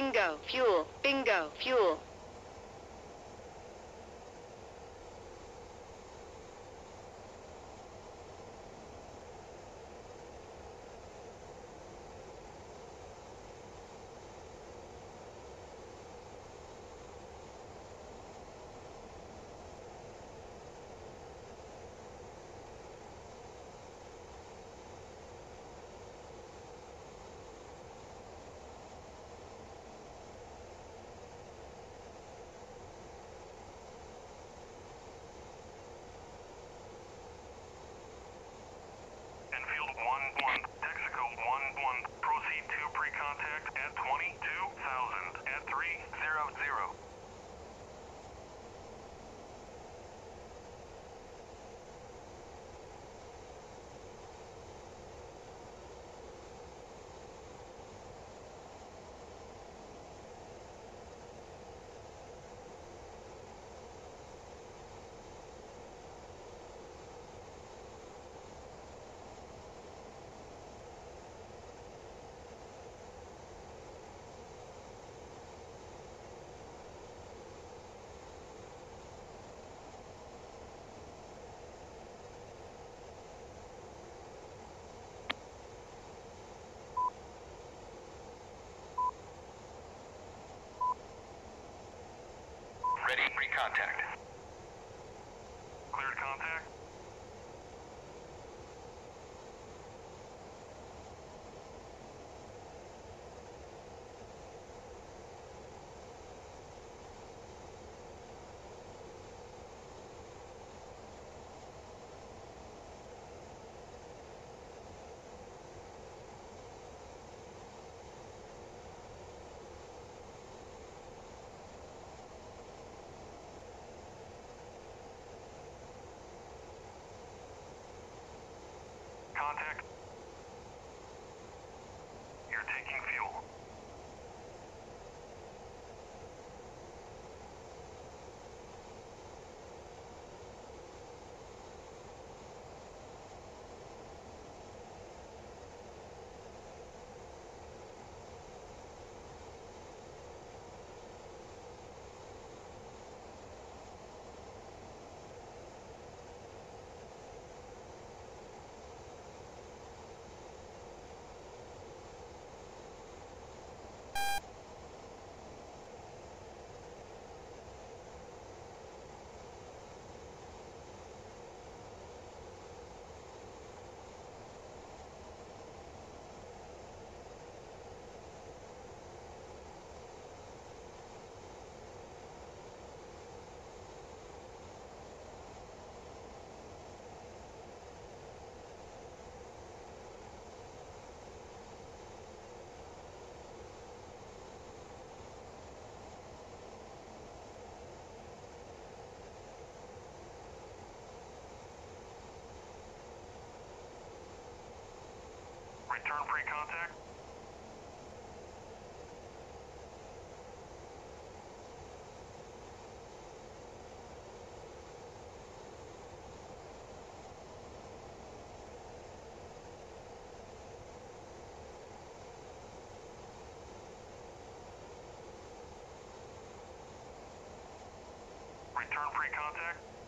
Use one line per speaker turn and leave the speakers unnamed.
Bingo. Fuel. Bingo. Fuel.
Pre-contact. Cleared contact. Contact. Return pre-contact. Return pre-contact.